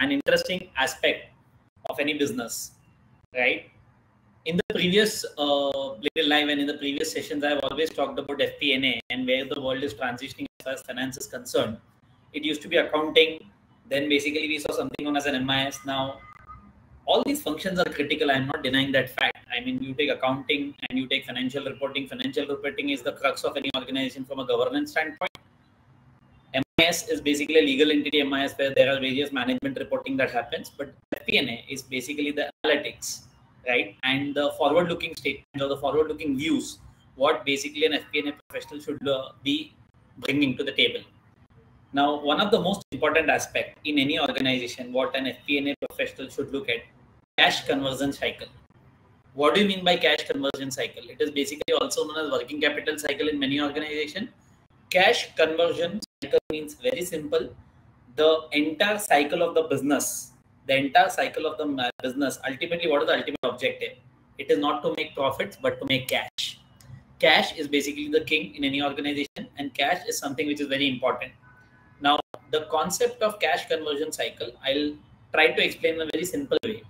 an interesting aspect of any business, right? In the previous uh, live and in the previous sessions, I've always talked about FP&A and where the world is transitioning as far as finance is concerned. It used to be accounting, then basically we saw something known as an MIS. Now, all these functions are critical. I'm not denying that fact. I mean, you take accounting and you take financial reporting. Financial reporting is the crux of any organization from a governance standpoint. MIS is basically a legal entity MIS where there are various management reporting that happens, but FP&A is basically the analytics, right? And the forward-looking statements or the forward-looking views, what basically an FP&A professional should uh, be bringing to the table. Now, one of the most important aspect in any organization, what an FP&A professional should look at, cash conversion cycle. What do you mean by cash conversion cycle? It is basically also known as working capital cycle in many organizations. Cash conversion means very simple. The entire cycle of the business, the entire cycle of the business, ultimately, what is the ultimate objective? It is not to make profits, but to make cash. Cash is basically the king in any organization, and cash is something which is very important. Now, the concept of cash conversion cycle, I'll try to explain in a very simple way.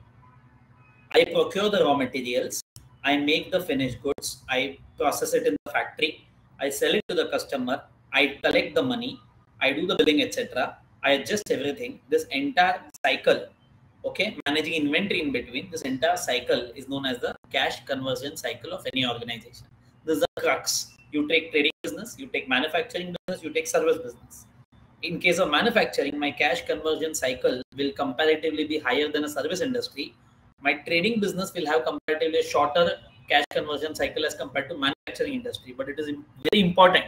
I procure the raw materials, I make the finished goods, I process it in the factory, I sell it to the customer, I collect the money, I do the billing, etc. I adjust everything. This entire cycle, okay, managing inventory in between, this entire cycle is known as the cash conversion cycle of any organization. This is the crux. You take trading business, you take manufacturing business, you take service business. In case of manufacturing, my cash conversion cycle will comparatively be higher than a service industry. My trading business will have comparatively shorter cash conversion cycle as compared to manufacturing industry. But it is very important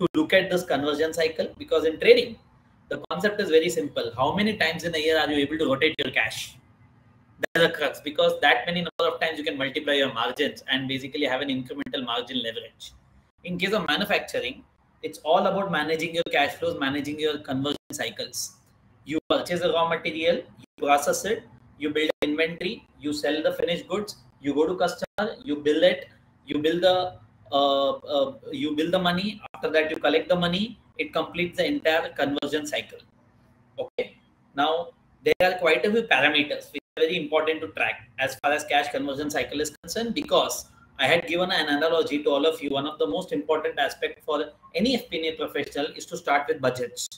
to look at this conversion cycle because in trading, the concept is very simple. How many times in a year are you able to rotate your cash? That's the crux because that many number of times you can multiply your margins and basically have an incremental margin leverage. In case of manufacturing, it's all about managing your cash flows, managing your conversion cycles. You purchase a raw material, you process it, you build inventory, you sell the finished goods, you go to customer, you bill it, you build the Uh, uh, you bill the money. After that, you collect the money. It completes the entire conversion cycle. Okay. Now there are quite a few parameters which are very important to track as far as cash conversion cycle is concerned because I had given an analogy to all of you. One of the most important aspect for any FP&A professional is to start with budgets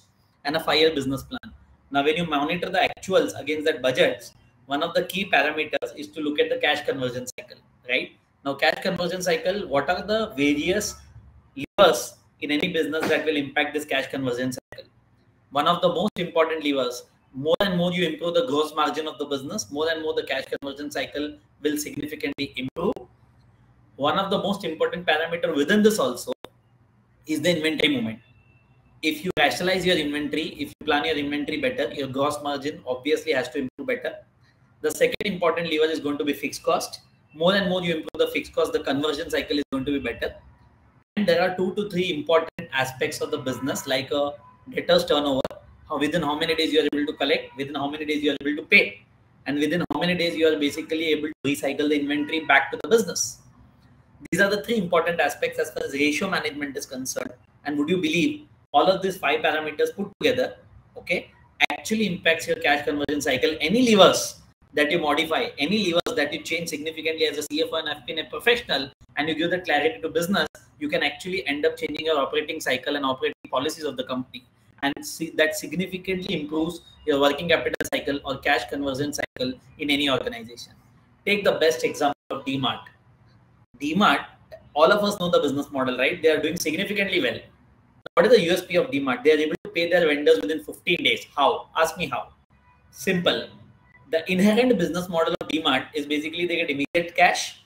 and a five-year business plan. Now, when you monitor the actuals against that budgets, one of the key parameters is to look at the cash conversion cycle, right? Now, cash conversion cycle, what are the various levers in any business that will impact this cash conversion cycle? One of the most important levers, more and more you improve the gross margin of the business, more and more the cash conversion cycle will significantly improve one of the most important parameter within this also is the inventory movement. If you rationalize your inventory, if you plan your inventory better, your gross margin obviously has to improve better. The second important lever is going to be fixed cost. More and more you improve the fixed cost, the conversion cycle is going to be better. And there are two to three important aspects of the business like a debtors turnover, how within how many days you are able to collect, within how many days you are able to pay, and within how many days you are basically able to recycle the inventory back to the business these are the three important aspects as far as ratio management is concerned. And would you believe all of these five parameters put together, okay, actually impacts your cash conversion cycle. Any levers that you modify, any levers that you change significantly as a CFO and FP&A professional, and you give the clarity to business, you can actually end up changing your operating cycle and operating policies of the company. And see, that significantly improves your working capital cycle or cash conversion cycle in any organization. Take the best example of DMart DMart, all of us know the business model, right? They are doing significantly well. What is the USP of DMart? They are able to pay their vendors within 15 days. How? Ask me how. Simple. The inherent business model of DMart is basically they get immediate cash.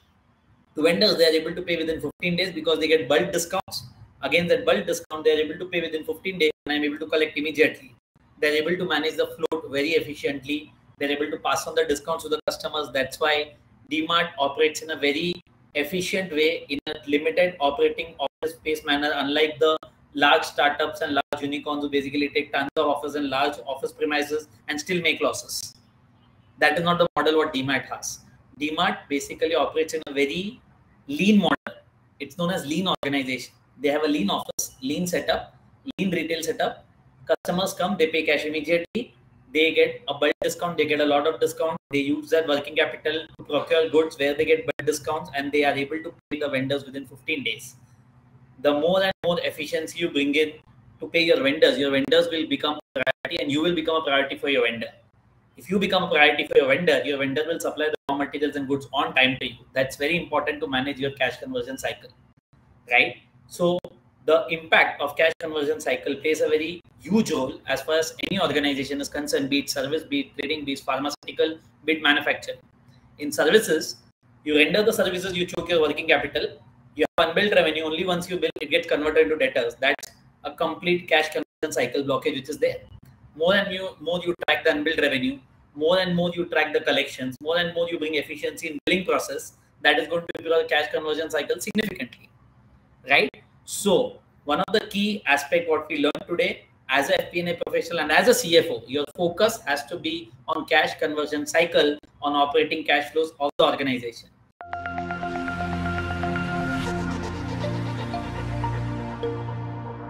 To vendors, they are able to pay within 15 days because they get bulk discounts. Against that bulk discount, they are able to pay within 15 days and I'm able to collect immediately. They're able to manage the float very efficiently. They're able to pass on the discounts to the customers. That's why DMart operates in a very efficient way in a limited operating office space manner, unlike the large startups and large unicorns who basically take tons of office and large office premises and still make losses. That is not the model what DMart has. DMart basically operates in a very lean model. It's known as lean organization. They have a lean office, lean setup, lean retail setup. Customers come, they pay cash immediately. they get a bulk discount, they get a lot of discount, they use their working capital to procure goods where they get bulk discounts and they are able to pay the vendors within 15 days. The more and more efficiency you bring in to pay your vendors, your vendors will become a priority and you will become a priority for your vendor. If you become a priority for your vendor, your vendor will supply the raw materials and goods on time to you. That's very important to manage your cash conversion cycle, right? So the impact of cash conversion cycle plays a very huge role as far as any organization is concerned, be it service, be it trading, be it pharmaceutical, be it manufacturing. In services, you render the services, you choke your working capital, you have unbilled revenue. Only once you bill, it gets converted into debtors. That's a complete cash conversion cycle blockage which is there. More and you, more you track the unbilled revenue, more and more you track the collections, more and more you bring efficiency in billing process. That is going to improve the cash conversion cycle significantly, right? So one of the key aspect what we learned today as a FP&A professional and as a CFO, your focus has to be on cash conversion cycle on operating cash flows of the organization.